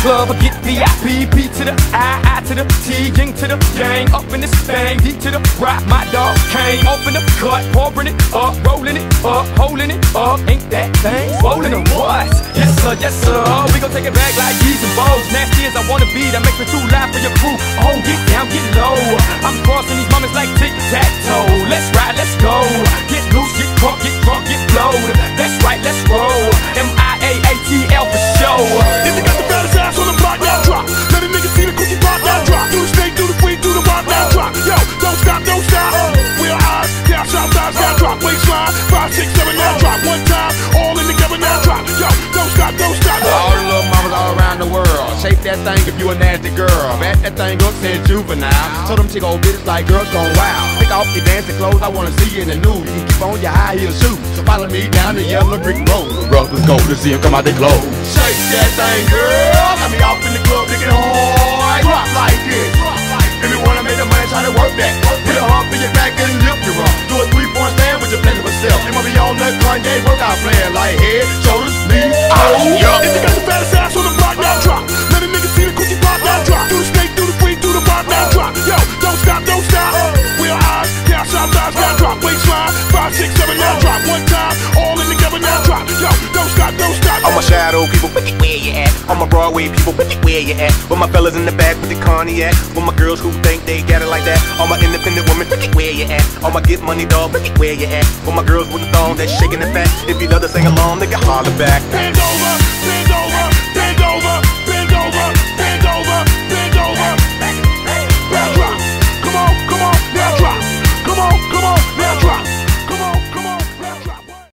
club, I get VIP, P to the I, I to the T, Ying to the gang, up in this thing, D to the rock, my dog came, open the cut, pouring it up, rolling it up, holding it up, ain't that thing swollen or what? Yes sir, yes sir, we gon' take it back like G's and Bows, nasty as I wanna be, that makes me too loud for your crew, oh get down, get low, I'm crossing these moments like that thing if you a nasty girl. Back that thing up, said juvenile. Told them chick old bitches like girls gone wild. Pick off your dancing clothes, I wanna see you in the nude. You can keep on your high heel shoes. So follow me down the yellow brick road. Brothers go to see 'em come out they clothes. Shake that thing, girl. Got me off in the club looking hard. Drop like this. If you wanna make the money, try to work that. Put a hump in your back and lift your up. Do a three-point stand with your pleasure self. It might be all that Kanye workout plan like head, now drop. One time, all in together, now drop. Yo, don't stop, don't stop. All my shadow people, it where you at. All my Broadway people, it where you at. With my fellas in the back with the cognac. With my girls who think they got it like that. All my independent women, it where you at. All my get money dog, it where you at. With my girls with the thong that's shaking the fat. If you love to sing along, nigga holler back. Bend over,